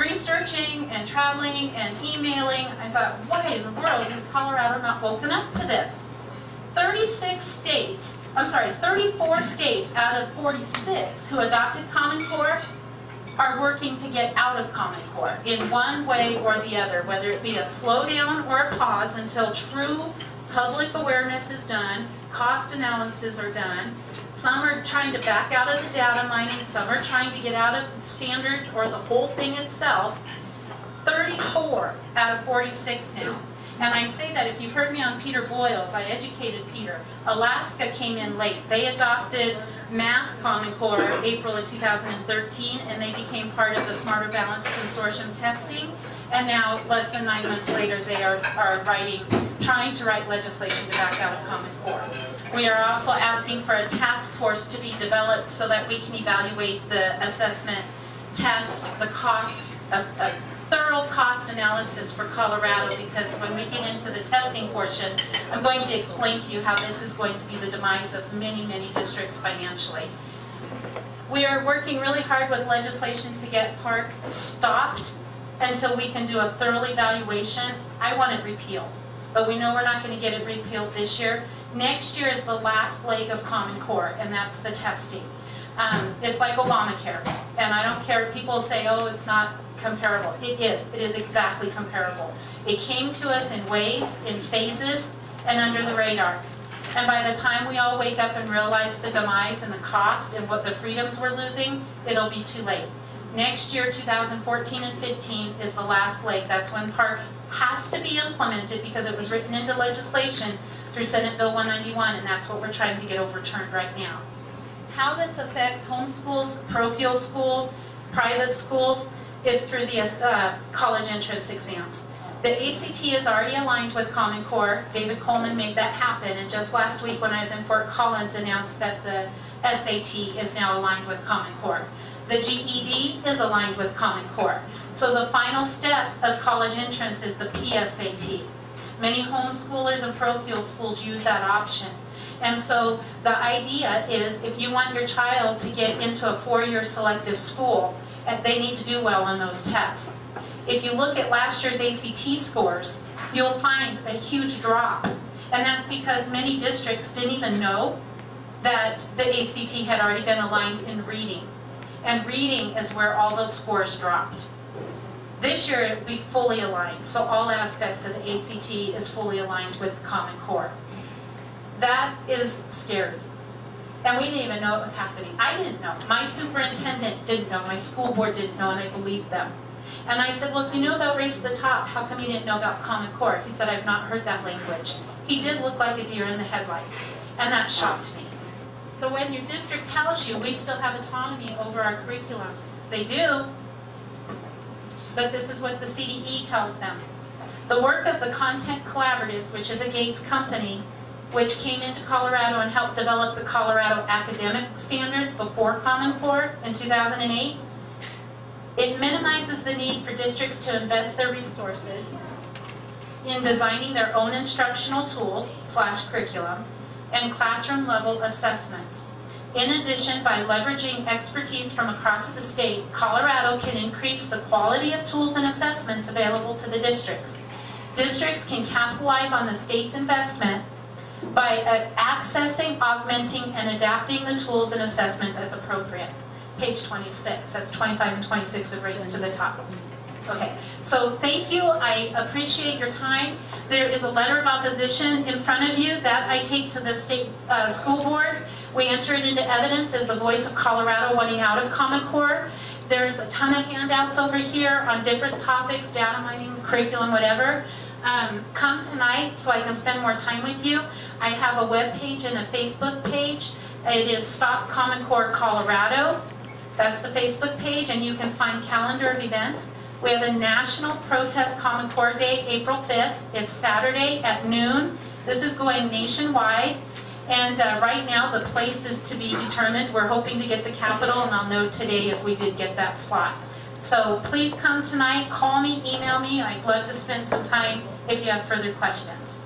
researching and traveling and emailing, I thought, why in the world has Colorado not woken up to this? 36 states, I'm sorry, 34 states out of 46 who adopted Common Core are working to get out of Common Core in one way or the other, whether it be a slowdown or a pause until true public awareness is done, cost analysis are done. Some are trying to back out of the data mining, some are trying to get out of standards or the whole thing itself. 34 out of 46 now. And I say that if you've heard me on Peter Boyles, I educated Peter. Alaska came in late. They adopted Math Common Core April of 2013, and they became part of the Smarter Balance Consortium testing. And now, less than nine months later, they are, are writing, trying to write legislation to back out of Common Core. We are also asking for a task force to be developed so that we can evaluate the assessment test the cost, a, a thorough cost analysis for Colorado because when we get into the testing portion, I'm going to explain to you how this is going to be the demise of many, many districts financially. We are working really hard with legislation to get PARCC stopped until we can do a thorough evaluation. I want it repealed, but we know we're not going to get it repealed this year. Next year is the last leg of Common Core, and that's the testing. Um, it's like Obamacare, and I don't care people say, oh, it's not comparable. It is. It is exactly comparable. It came to us in waves, in phases, and under the radar. And by the time we all wake up and realize the demise and the cost and what the freedoms we're losing, it'll be too late. Next year, 2014 and 15, is the last leg. That's when PARCC has to be implemented because it was written into legislation through Senate Bill 191, and that's what we're trying to get overturned right now. How this affects homeschools, parochial schools, private schools, is through the uh, college entrance exams. The ACT is already aligned with Common Core. David Coleman made that happen, and just last week when I was in Fort Collins announced that the SAT is now aligned with Common Core. The GED is aligned with Common Core. So the final step of college entrance is the PSAT. Many homeschoolers and parochial schools use that option. And so the idea is if you want your child to get into a four-year selective school, eh, they need to do well on those tests. If you look at last year's ACT scores, you'll find a huge drop. And that's because many districts didn't even know that the ACT had already been aligned in reading. And reading is where all those scores dropped. This year it will be fully aligned, so all aspects of the ACT is fully aligned with Common Core. That is scary. And we didn't even know it was happening. I didn't know. My superintendent didn't know. My school board didn't know, and I believed them. And I said, well, if you know about Race to the Top, how come you didn't know about Common Core? He said, I've not heard that language. He did look like a deer in the headlights, and that shocked me. So when your district tells you we still have autonomy over our curriculum, they do, but this is what the CDE tells them. The work of the Content Collaboratives, which is a Gates company, which came into Colorado and helped develop the Colorado academic standards before Common Core in 2008. It minimizes the need for districts to invest their resources in designing their own instructional tools slash curriculum and classroom level assessments. In addition, by leveraging expertise from across the state, Colorado can increase the quality of tools and assessments available to the districts. Districts can capitalize on the state's investment by uh, accessing, augmenting, and adapting the tools and assessments as appropriate. Page 26, that's 25 and 26 of Race to the Top. Okay, so thank you, I appreciate your time. There is a letter of opposition in front of you that I take to the state uh, school board. We enter it into evidence as the voice of Colorado wanting out of Common Core. There's a ton of handouts over here on different topics, data mining, curriculum, whatever. Um, come tonight so I can spend more time with you. I have a web page and a Facebook page. It is Stop Common Core Colorado. That's the Facebook page, and you can find calendar of events. We have a National Protest Common Core Day, April 5th. It's Saturday at noon. This is going nationwide. And uh, right now, the place is to be determined. We're hoping to get the capital, and I'll know today if we did get that slot. So please come tonight, call me, email me. I'd love to spend some time if you have further questions.